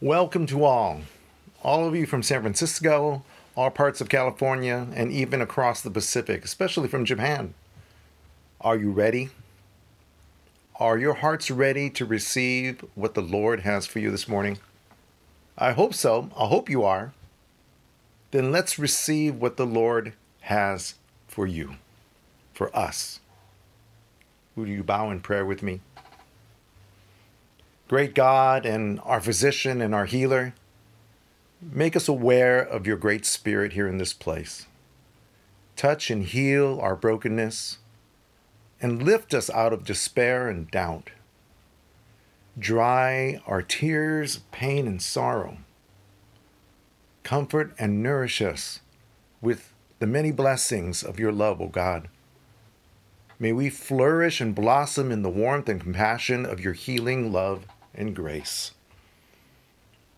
Welcome to all, all of you from San Francisco, all parts of California, and even across the Pacific, especially from Japan. Are you ready? Are your hearts ready to receive what the Lord has for you this morning? I hope so. I hope you are. Then let's receive what the Lord has for you, for us. Will you bow in prayer with me? Great God and our physician and our healer, make us aware of your great spirit here in this place. Touch and heal our brokenness and lift us out of despair and doubt. Dry our tears, pain, and sorrow. Comfort and nourish us with the many blessings of your love, O God. May we flourish and blossom in the warmth and compassion of your healing love and grace.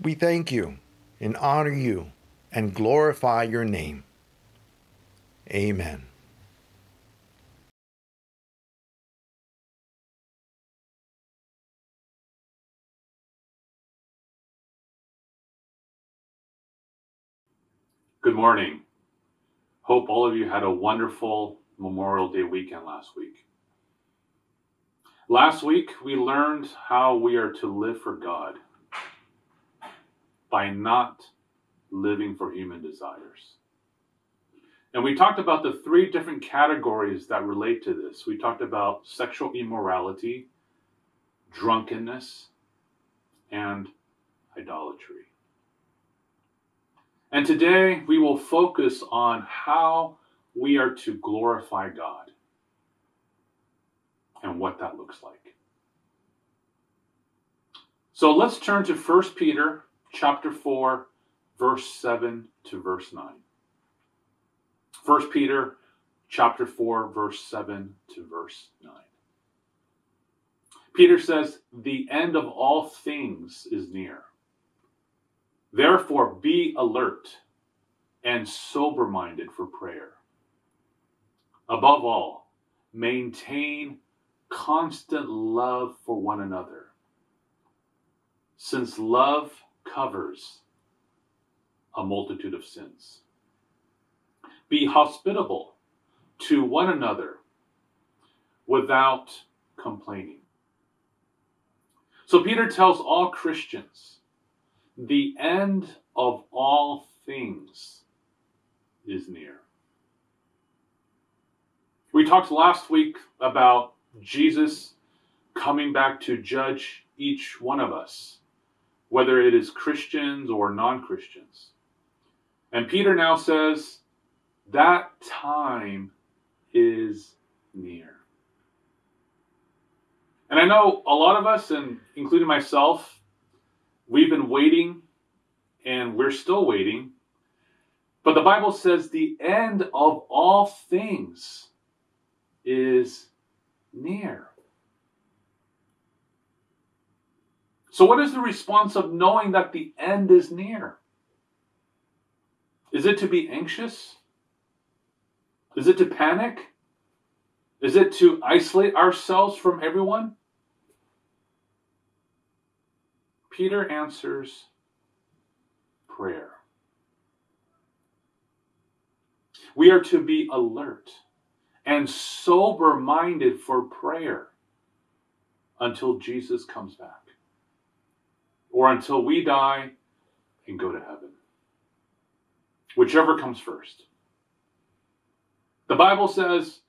We thank you and honor you and glorify your name. Amen. Good morning. Hope all of you had a wonderful Memorial Day weekend last week. Last week, we learned how we are to live for God by not living for human desires. And we talked about the three different categories that relate to this. We talked about sexual immorality, drunkenness, and idolatry. And today we will focus on how we are to glorify God and what that looks like. So let's turn to 1 Peter chapter 4 verse 7 to verse 9. 1 Peter chapter 4 verse 7 to verse 9. Peter says, "The end of all things is near. Therefore be alert and sober-minded for prayer. Above all, maintain constant love for one another, since love covers a multitude of sins. Be hospitable to one another without complaining. So Peter tells all Christians the end of all things is near. We talked last week about Jesus coming back to judge each one of us, whether it is Christians or non Christians. And Peter now says that time is near. And I know a lot of us, and including myself, we've been waiting and we're still waiting. But the Bible says the end of all things is near. So, what is the response of knowing that the end is near? Is it to be anxious? Is it to panic? Is it to isolate ourselves from everyone? Peter answers prayer. We are to be alert and sober minded for prayer until Jesus comes back or until we die and go to heaven. Whichever comes first. The Bible says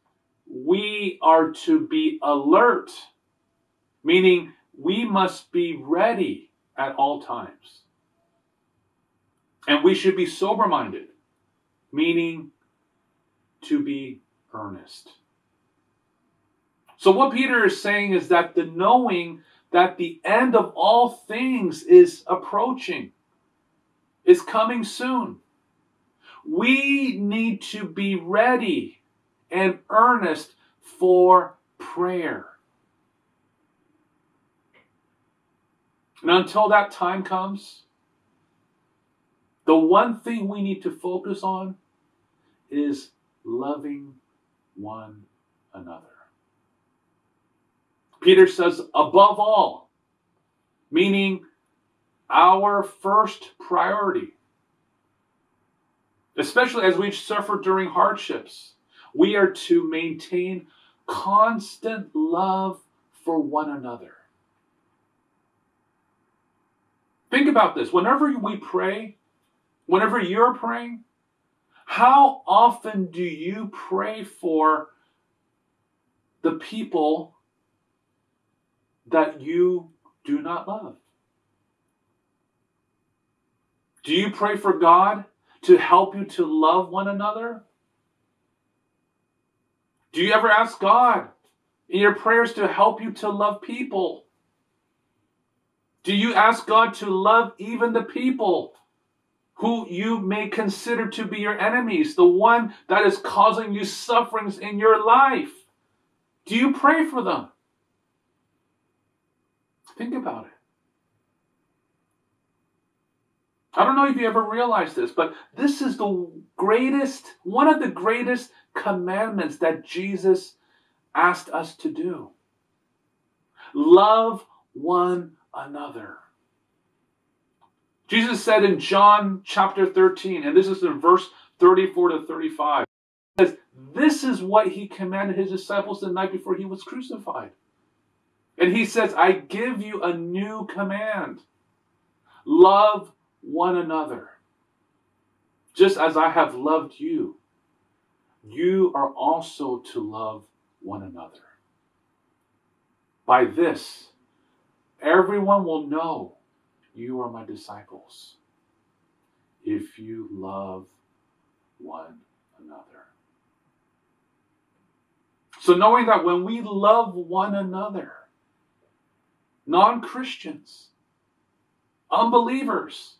we are to be alert, meaning we must be ready at all times. And we should be sober minded, meaning to be earnest. So, what Peter is saying is that the knowing that the end of all things is approaching, is coming soon. We need to be ready and earnest for prayer. And until that time comes, the one thing we need to focus on is loving one another. Peter says, above all, meaning our first priority. Especially as we suffer during hardships, we are to maintain constant love for one another. Think about this. Whenever we pray, whenever you're praying, how often do you pray for the people that you do not love? Do you pray for God to help you to love one another? Do you ever ask God in your prayers to help you to love people? Do you ask God to love even the people who you may consider to be your enemies, the one that is causing you sufferings in your life? Do you pray for them? Think about it. I don't know if you ever realized this, but this is the greatest, one of the greatest commandments that Jesus asked us to do. Love one another. Jesus said in John chapter 13, and this is in verse 34 to 35, says, This is what he commanded his disciples the night before he was crucified. And he says, I give you a new command love one another. Just as I have loved you, you are also to love one another. By this, everyone will know you are my disciples if you love one another. So, knowing that when we love one another, non Christians, unbelievers,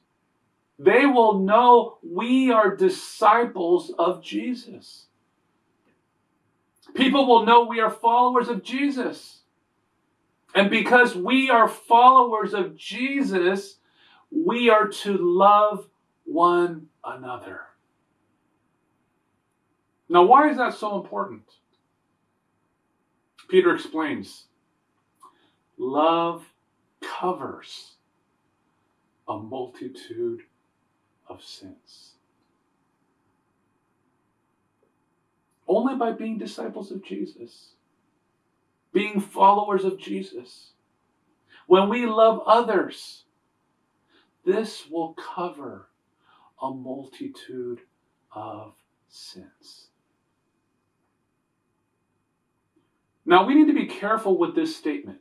they will know we are disciples of Jesus. People will know we are followers of Jesus. And because we are followers of Jesus, we are to love one another. Now, why is that so important? Peter explains love covers a multitude of sins. Only by being disciples of Jesus, being followers of Jesus. When we love others, this will cover a multitude of sins. Now, we need to be careful with this statement.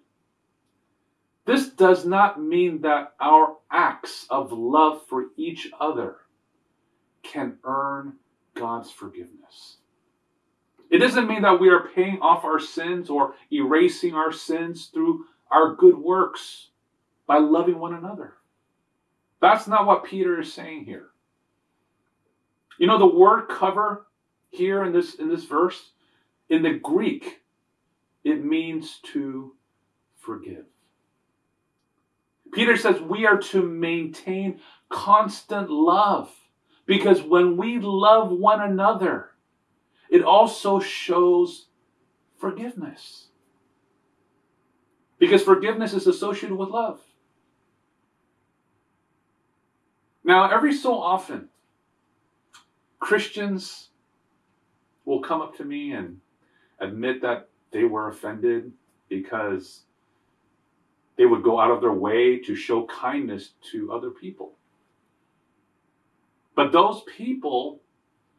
This does not mean that our acts of love for each other can earn God's forgiveness. It doesn't mean that we are paying off our sins or erasing our sins through our good works by loving one another. That's not what Peter is saying here. You know the word cover here in this in this verse in the Greek it means to forgive. Peter says we are to maintain constant love because when we love one another, it also shows forgiveness. Because forgiveness is associated with love. Now, every so often, Christians will come up to me and admit that they were offended because they would go out of their way to show kindness to other people. But those people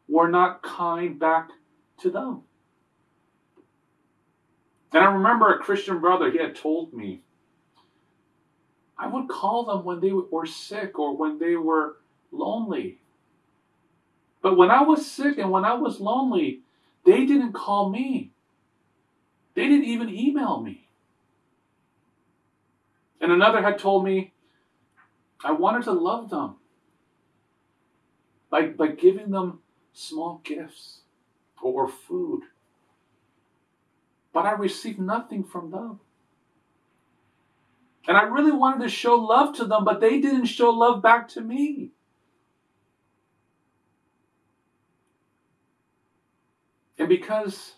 were not kind back to them. And I remember a Christian brother, he had told me, I would call them when they were sick or when they were lonely. But when I was sick and when I was lonely, they didn't call me. They didn't even email me. And another had told me, I wanted to love them by, by giving them small gifts or food. But I received nothing from them. And I really wanted to show love to them, but they didn't show love back to me. And because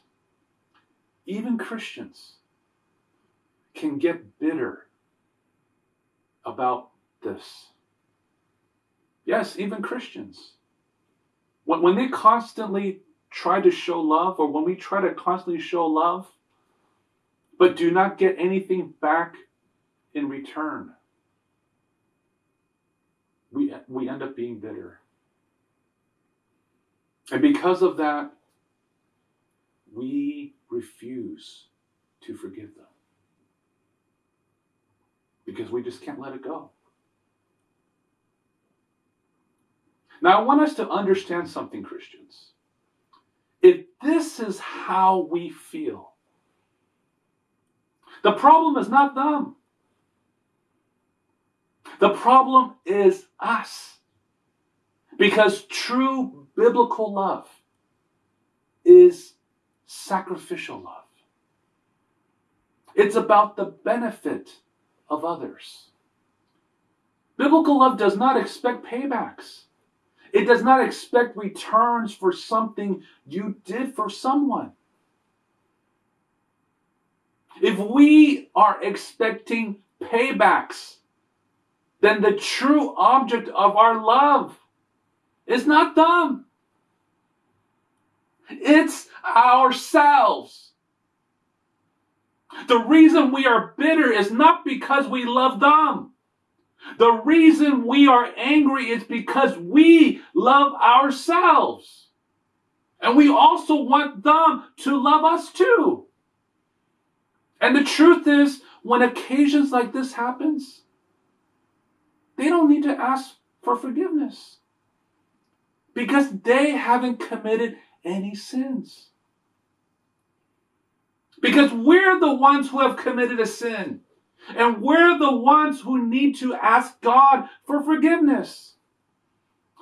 even Christians can get bitter about this. Yes, even Christians. When, when they constantly try to show love, or when we try to constantly show love, but do not get anything back in return, we, we end up being bitter. And because of that, we refuse to forgive them. Because we just can't let it go. Now, I want us to understand something, Christians. If this is how we feel, the problem is not them. The problem is us. Because true biblical love is sacrificial love. It's about the benefit of others. Biblical love does not expect paybacks. It does not expect returns for something you did for someone. If we are expecting paybacks, then the true object of our love is not them. It's ourselves. The reason we are bitter is not because we love them. The reason we are angry is because we love ourselves. And we also want them to love us too. And the truth is, when occasions like this happens, they don't need to ask for forgiveness because they haven't committed any sins. Because we're the ones who have committed a sin. And we're the ones who need to ask God for forgiveness.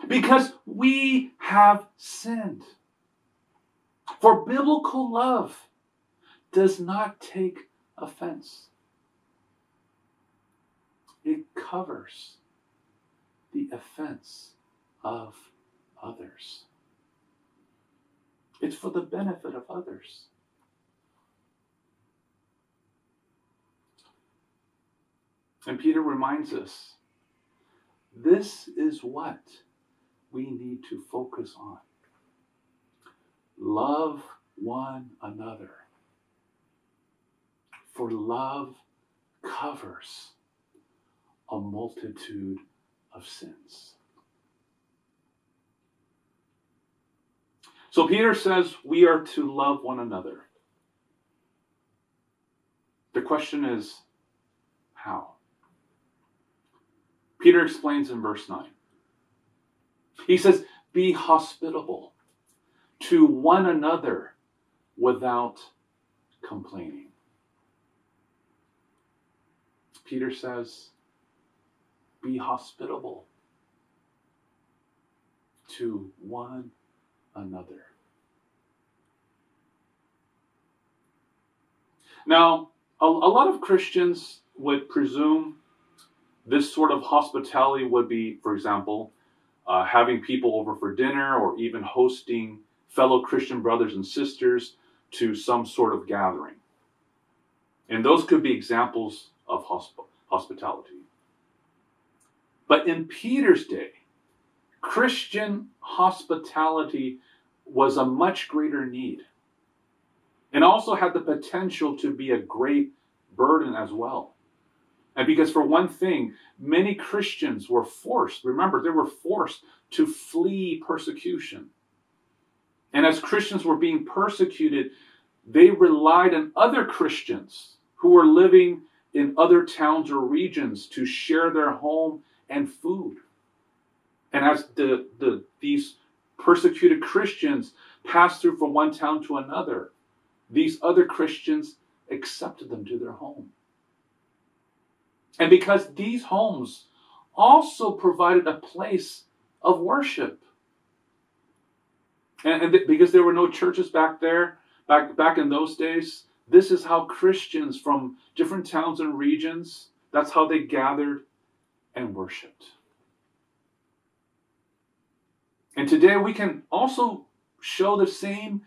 Because we have sinned. For biblical love does not take offense, it covers the offense of others. It's for the benefit of others. And Peter reminds us this is what we need to focus on. Love one another. For love covers a multitude of sins. So Peter says we are to love one another. The question is, how? Peter explains in verse 9. He says, Be hospitable to one another without complaining. Peter says, Be hospitable to one another. Now, a, a lot of Christians would presume this sort of hospitality would be, for example, uh, having people over for dinner or even hosting fellow Christian brothers and sisters to some sort of gathering. And those could be examples of hosp- hospitality. But in Peter's day, Christian hospitality was a much greater need and also had the potential to be a great burden as well. And because, for one thing, many Christians were forced, remember, they were forced to flee persecution. And as Christians were being persecuted, they relied on other Christians who were living in other towns or regions to share their home and food. And as the, the, these persecuted Christians passed through from one town to another, these other Christians accepted them to their home. And because these homes also provided a place of worship. And, and th- because there were no churches back there, back, back in those days, this is how Christians from different towns and regions, that's how they gathered and worshiped. And today we can also show the same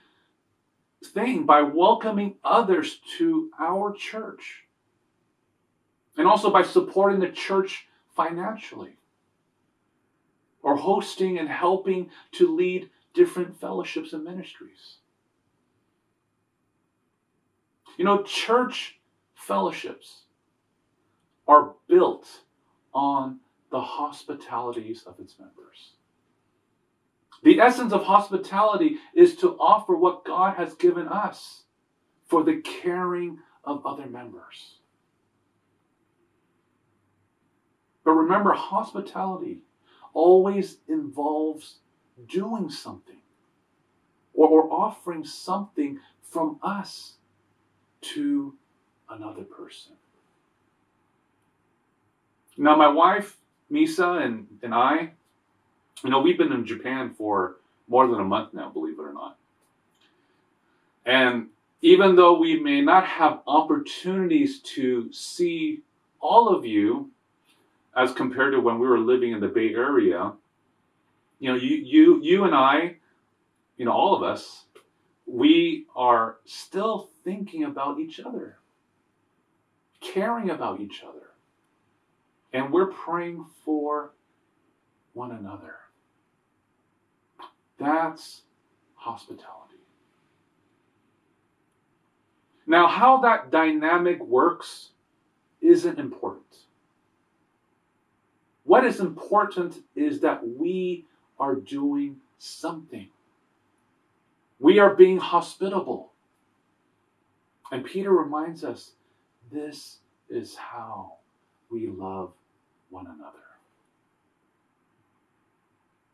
thing by welcoming others to our church. And also by supporting the church financially or hosting and helping to lead different fellowships and ministries. You know, church fellowships are built on the hospitalities of its members. The essence of hospitality is to offer what God has given us for the caring of other members. But remember, hospitality always involves doing something or, or offering something from us to another person. Now, my wife, Misa, and, and I, you know, we've been in Japan for more than a month now, believe it or not. And even though we may not have opportunities to see all of you as compared to when we were living in the Bay Area, you know, you you you and I, you know, all of us, we are still thinking about each other, caring about each other. And we're praying for one another. That's hospitality. Now, how that dynamic works isn't important. What is important is that we are doing something. We are being hospitable. And Peter reminds us this is how we love one another.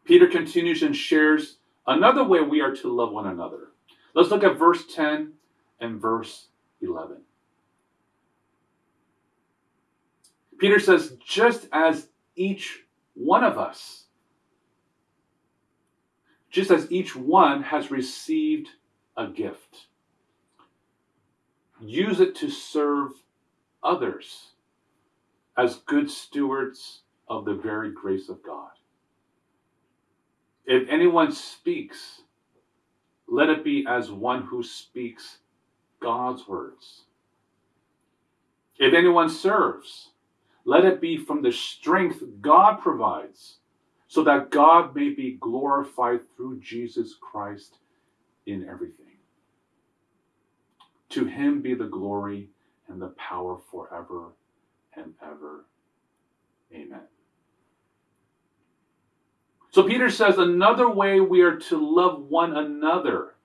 Peter continues and shares another way we are to love one another. Let's look at verse 10 and verse 11. Peter says, just as each one of us, just as each one has received a gift, use it to serve others as good stewards of the very grace of God. If anyone speaks, let it be as one who speaks God's words. If anyone serves, let it be from the strength God provides, so that God may be glorified through Jesus Christ in everything. To him be the glory and the power forever and ever. Amen. So Peter says another way we are to love one another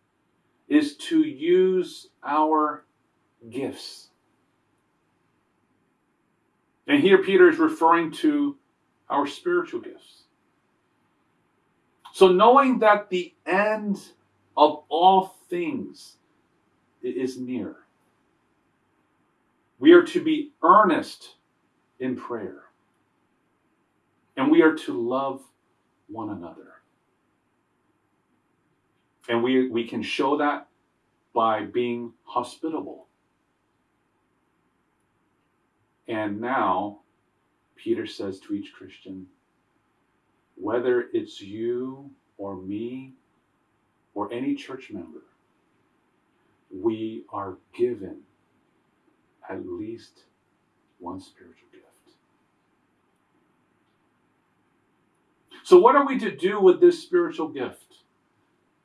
is to use our gifts. And here Peter is referring to our spiritual gifts. So knowing that the end of all things is near, we are to be earnest in prayer. And we are to love one another. And we, we can show that by being hospitable. And now, Peter says to each Christian, whether it's you or me or any church member, we are given at least one spiritual gift. So, what are we to do with this spiritual gift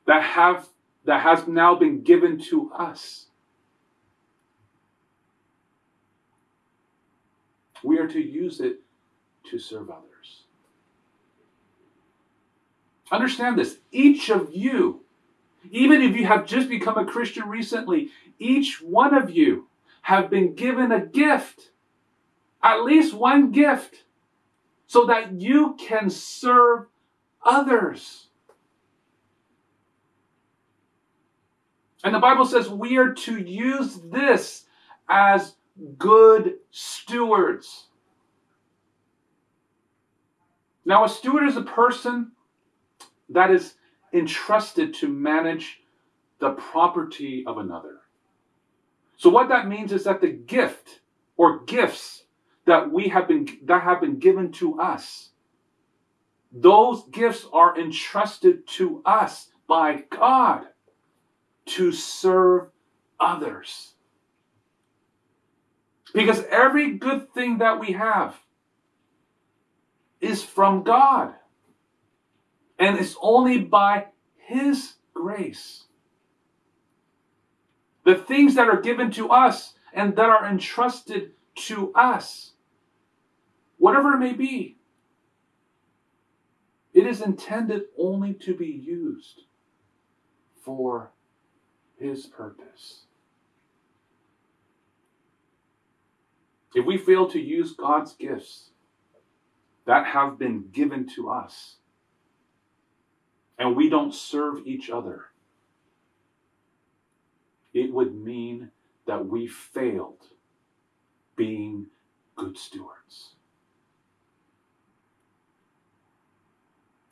that have that has now been given to us? We are to use it to serve others. Understand this. Each of you, even if you have just become a Christian recently, each one of you have been given a gift, at least one gift, so that you can serve others. And the Bible says we are to use this as good stewards. Now, a steward is a person that is entrusted to manage the property of another. So, what that means is that the gift or gifts that we have been that have been given to us, those gifts are entrusted to us by God to serve others. Because every good thing that we have, is from God. And it's only by His grace. The things that are given to us and that are entrusted to us, whatever it may be, it is intended only to be used for His purpose. If we fail to use God's gifts that have been given to us, and we don't serve each other, it would mean that we failed being good stewards.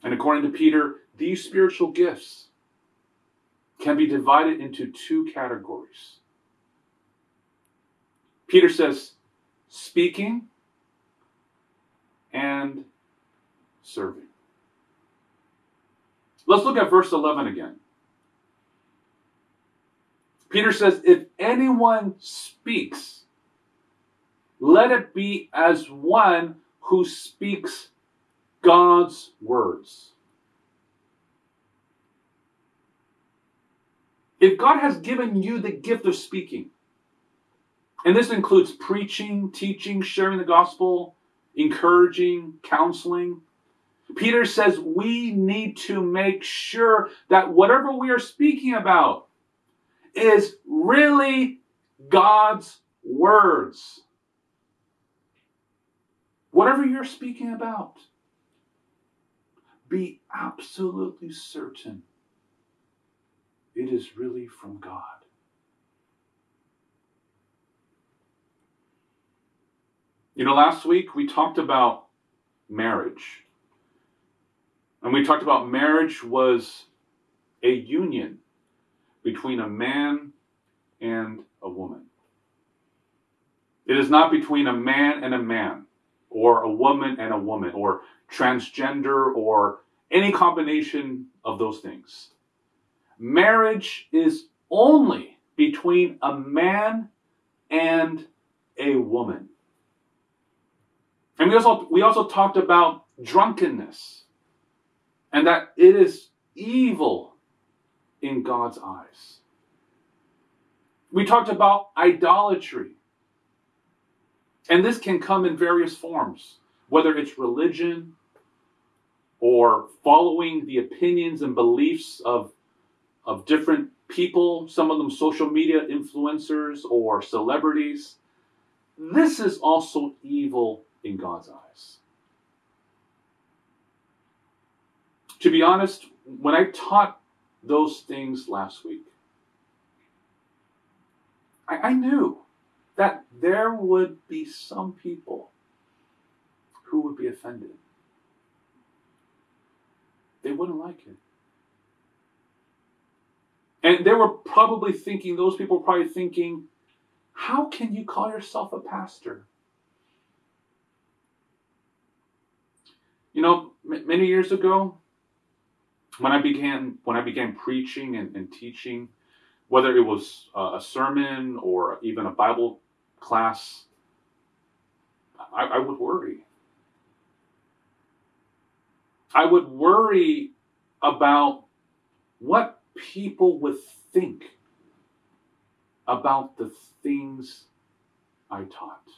And according to Peter, these spiritual gifts can be divided into two categories. Peter says speaking and serving. Let's look at verse 11 again. Peter says, If anyone speaks, let it be as one who speaks God's words. If God has given you the gift of speaking, and this includes preaching, teaching, sharing the gospel, encouraging, counseling, Peter says we need to make sure that whatever we are speaking about is really God's words. Whatever you're speaking about, be absolutely certain it is really from God. You know, last week we talked about marriage. And we talked about marriage was a union between a man and a woman. It is not between a man and a man, or a woman and a woman, or transgender, or any combination of those things. Marriage is only between a man and a woman. And we also we also talked about drunkenness and that it is evil in God's eyes. We talked about idolatry. And this can come in various forms, whether it's religion or following the opinions and beliefs of, of different people, some of them social media influencers or celebrities. This is also evil in God's eyes. to be honest, when I taught those things last week, I, I knew that there would be some people who would be offended. They wouldn't like it. And they were probably thinking, those people were probably thinking, how can you call yourself a pastor? You know, m- many years ago, when I began when I began preaching and, and teaching, whether it was uh, a sermon or even a Bible class, I, I would worry. I would worry about what people would think about the things I taught.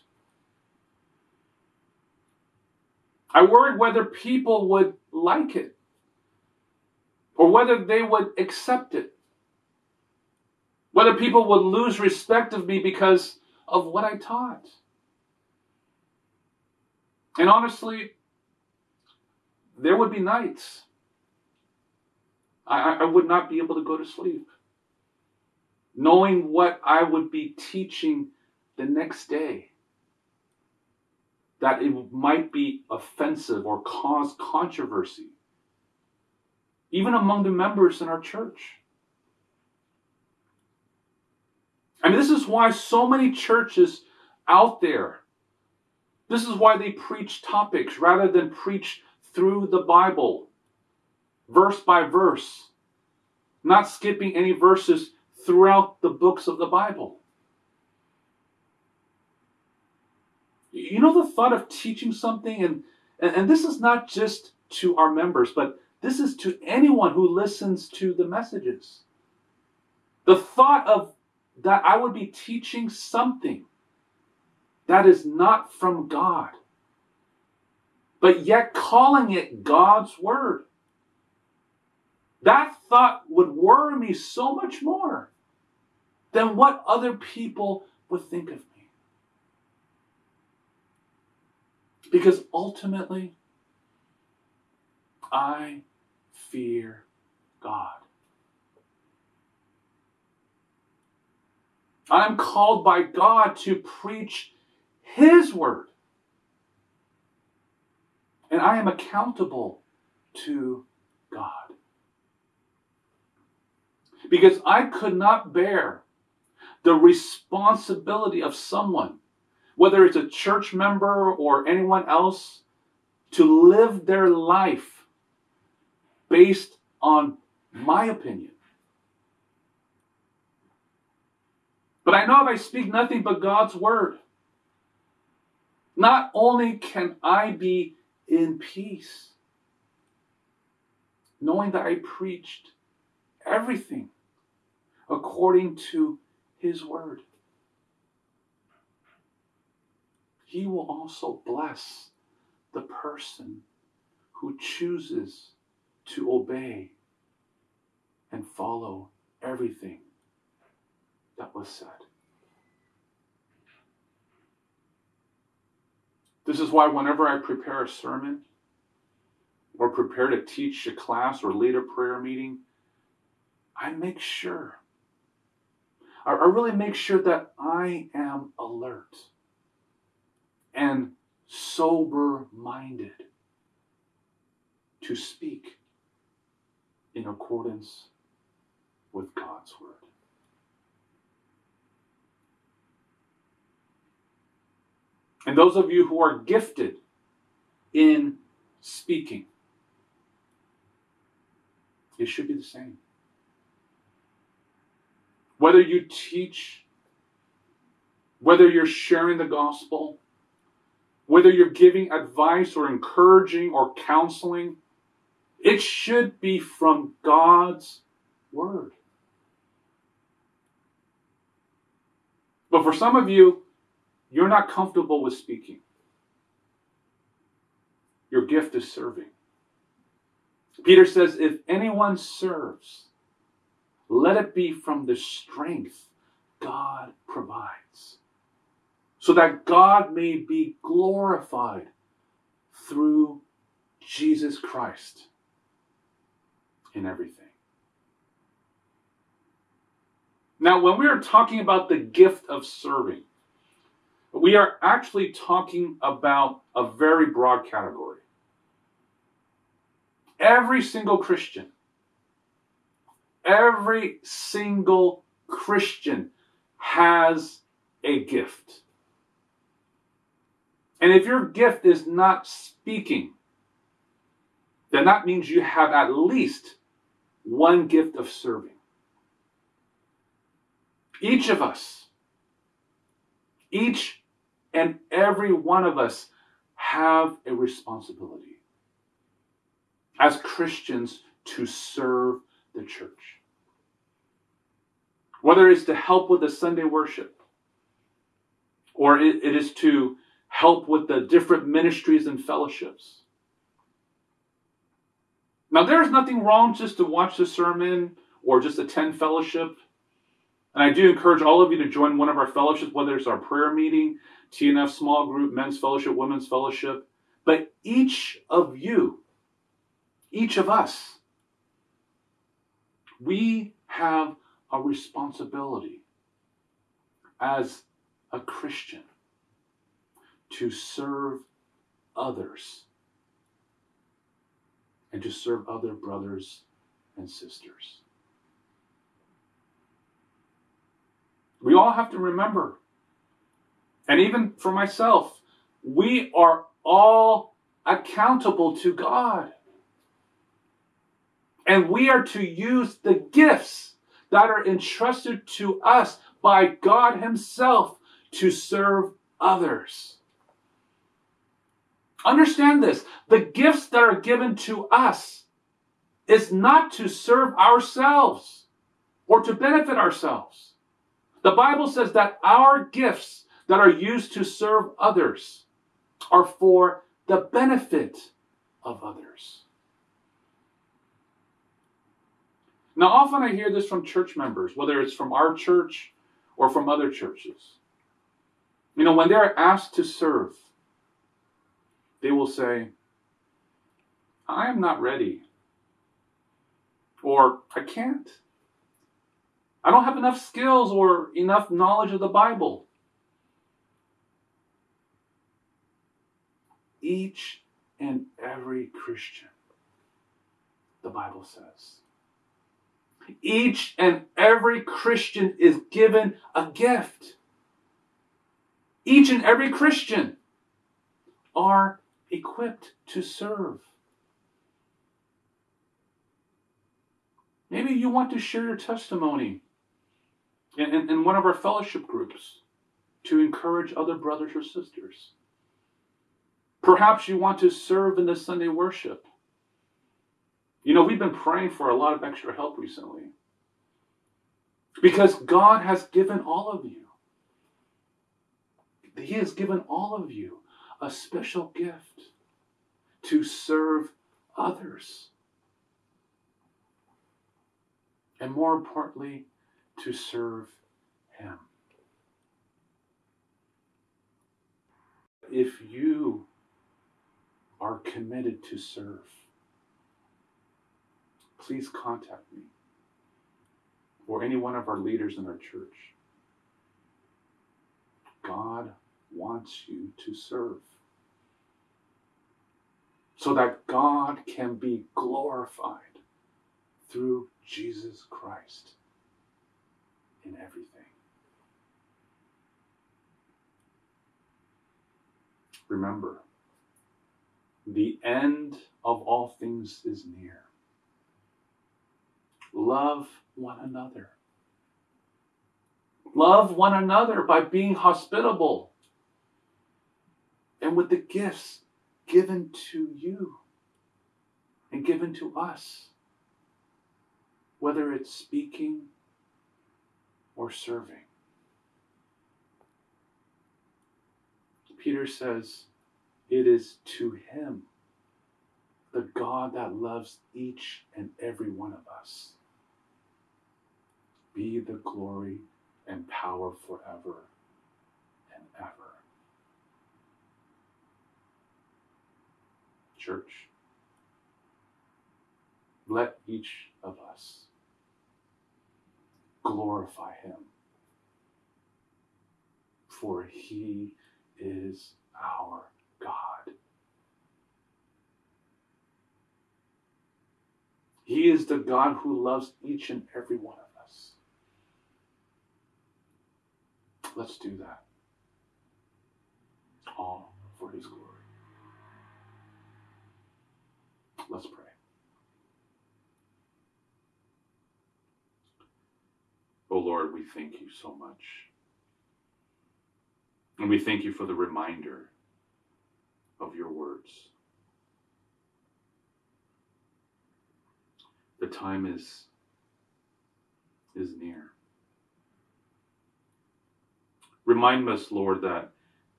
I worried whether people would like it or whether they would accept it. Whether people would lose respect of me because of what I taught. And honestly, there would be nights I, I would not be able to go to sleep. Knowing what I would be teaching the next day, that it might be offensive or cause controversy even among the members in our church. And this is why so many churches out there, this is why they preach topics rather than preach through the Bible, verse by verse, not skipping any verses throughout the books of the Bible. You know the thought of teaching something and, and, this is not just to our members, but this is to anyone who listens to the messages. The thought of that I would be teaching something that is not from God, but yet calling it God's Word. That thought would worry me so much more than what other people would think of me. Because ultimately, I fear God. I'm called by God to preach His word. And I am accountable to God. Because I could not bear the responsibility of someone, whether it's a church member or anyone else, to live their life based on my opinion. But I know if I speak nothing but God's word, not only can I be in peace, knowing that I preached everything according to His word, He will also bless the person who chooses to obey and follow everything that was said. This is why, whenever I prepare a sermon or prepare to teach a class or lead a prayer meeting, I make sure, I really make sure that I am alert and sober minded to speak in accordance with God's word. And those of you who are gifted in speaking, it should be the same. Whether you teach, whether you're sharing the gospel, whether you're giving advice or encouraging or counseling, it should be from God's word. But for some of you, you're not comfortable with speaking. Your gift is serving. Peter says, if anyone serves, let it be from the strength God provides, so that God may be glorified through Jesus Christ in everything. Now, when we are talking about the gift of serving, we are actually talking about a very broad category. Every single Christian, every single Christian has a gift. And if your gift is not speaking, then that means you have at least one gift of serving. Each of us, each and every one of us have a responsibility as Christians to serve the church. Whether it's to help with the Sunday worship, or it, it is to help with the different ministries and fellowships. Now, there's nothing wrong just to watch the sermon or just attend fellowship. And I do encourage all of you to join one of our fellowships, whether it's our prayer meeting, TNF small group, men's fellowship, women's fellowship. But each of you, each of us, we have a responsibility as a Christian to serve others and to serve other brothers and sisters. We all have to remember and even for myself, we are all accountable to God. And we are to use the gifts that are entrusted to us by God Himself to serve others. Understand this the gifts that are given to us is not to serve ourselves or to benefit ourselves. The Bible says that our gifts that are used to serve others are for the benefit of others. Now, often I hear this from church members, whether it's from our church or from other churches. You know, when they're asked to serve, they will say, I am not ready. Or I can't. I don't have enough skills or enough knowledge of the Bible. Each and every Christian, the Bible says. Each and every Christian is given a gift. Each and every Christian are equipped to serve. Maybe you want to share your testimony in, in, in, one of our fellowship groups to encourage other brothers or sisters. Perhaps you want to serve in the Sunday worship. You know, we've been praying for a lot of extra help recently because God has given all of you. He has given all of you a special gift to serve others. And more importantly, to serve Him. If you are committed to serve, please contact me or any one of our leaders in our church. God wants you to serve so that God can be glorified through Jesus Christ in everything. Remember, the end of all things is near. Love one another. Love one another by being hospitable and with the gifts given to you and given to us, whether it's speaking or serving. Peter says, It is to him, the God that loves each and every one of us, be the glory and power forever and ever. Church, let each of us glorify him, for he is our God. He is the God who loves each and every one of us. Let's do that. All for his glory. Let's pray. Oh Lord, we thank you so much. And we thank you for the reminder of your words. The time is is near. Remind us, Lord, that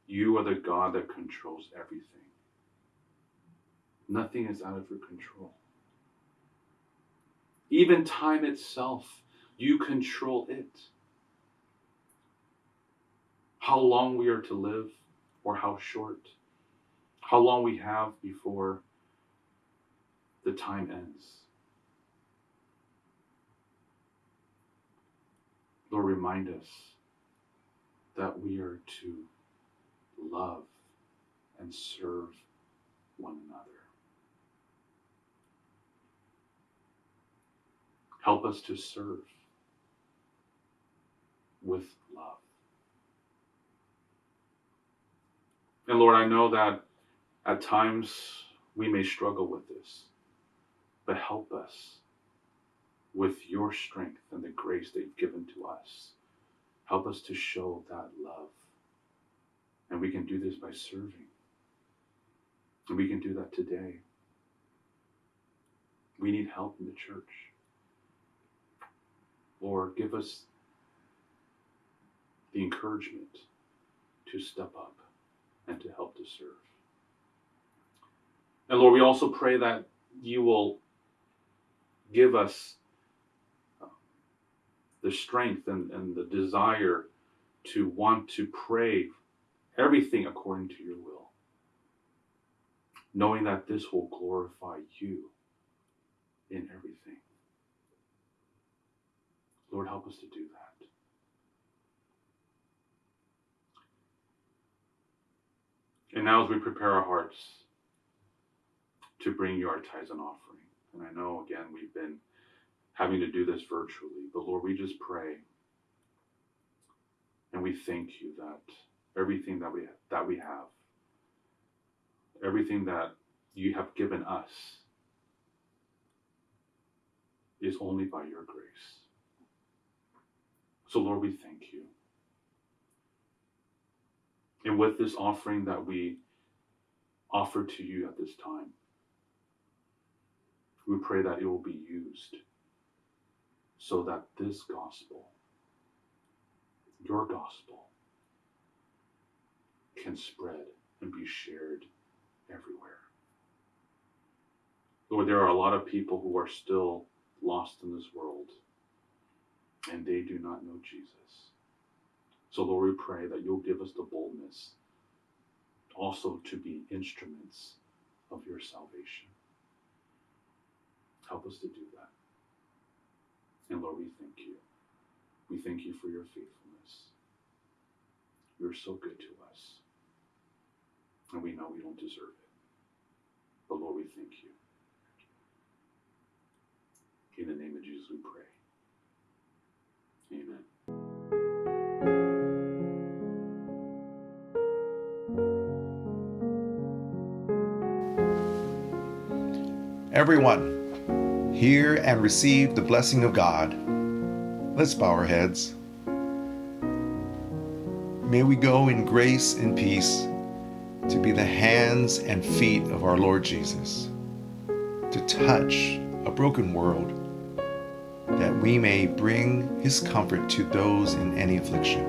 you are the God that controls everything. Nothing is out of your control. Even time itself, you control it. How long we are to live, or how short. How long we have before the time ends. Lord, remind us that we are to love and serve one another. Help us to serve with love. And Lord, I know that at times we may struggle with this, but help us with your strength and the grace that you've given to us. Help us to show that love. And we can do this by serving. And we can do that today. We need help in the church. Lord, give us the encouragement to step up and to help to serve. And Lord, we also pray that you will give us uh, the strength and, and the desire to want to pray everything according to your will, knowing that this will glorify you in everything. Lord, help us to do that. And now, as we prepare our hearts to bring you our tithes and offering, and I know again we've been having to do this virtually, but Lord, we just pray and we thank you that everything that we that we have, everything that you have given us, is only by your grace. So, Lord, we thank you. And with this offering that we offer to you at this time, we pray that it will be used so that this gospel, your gospel, can spread and be shared everywhere. Lord, there are a lot of people who are still lost in this world and they do not know Jesus. So, Lord, we pray that you'll give us the boldness also to be instruments of your salvation. Help us to do that. And Lord, we thank you. We thank you for your faithfulness. You're so good to us. And we know we don't deserve it. But Lord, we thank you. In the name of Jesus, we pray. Amen. Everyone, hear and receive the blessing of God. Let's bow our heads. May we go in grace and peace to be the hands and feet of our Lord Jesus, to touch a broken world that we may bring his comfort to those in any affliction.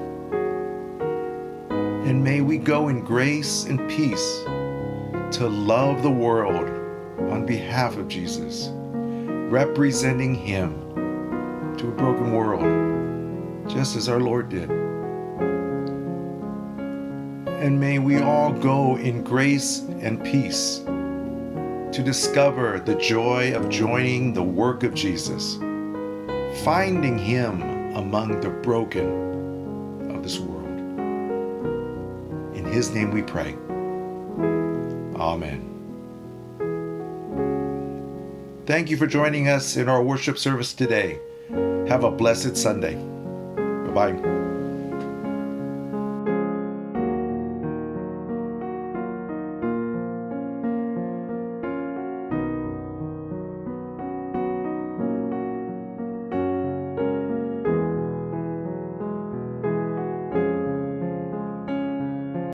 And may we go in grace and peace to love the world on behalf of Jesus, representing him to a broken world, just as our Lord did. And may we all go in grace and peace to discover the joy of joining the work of Jesus finding Him among the broken of this world. In His name we pray. Amen. Thank you for joining us in our worship service today. Have a blessed Sunday. Bye bye.